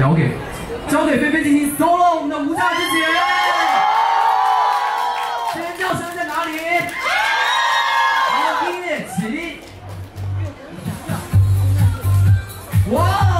交给交给菲菲进行 solo，我们的无价之姐。尖叫声在哪里？好，音乐起。哇！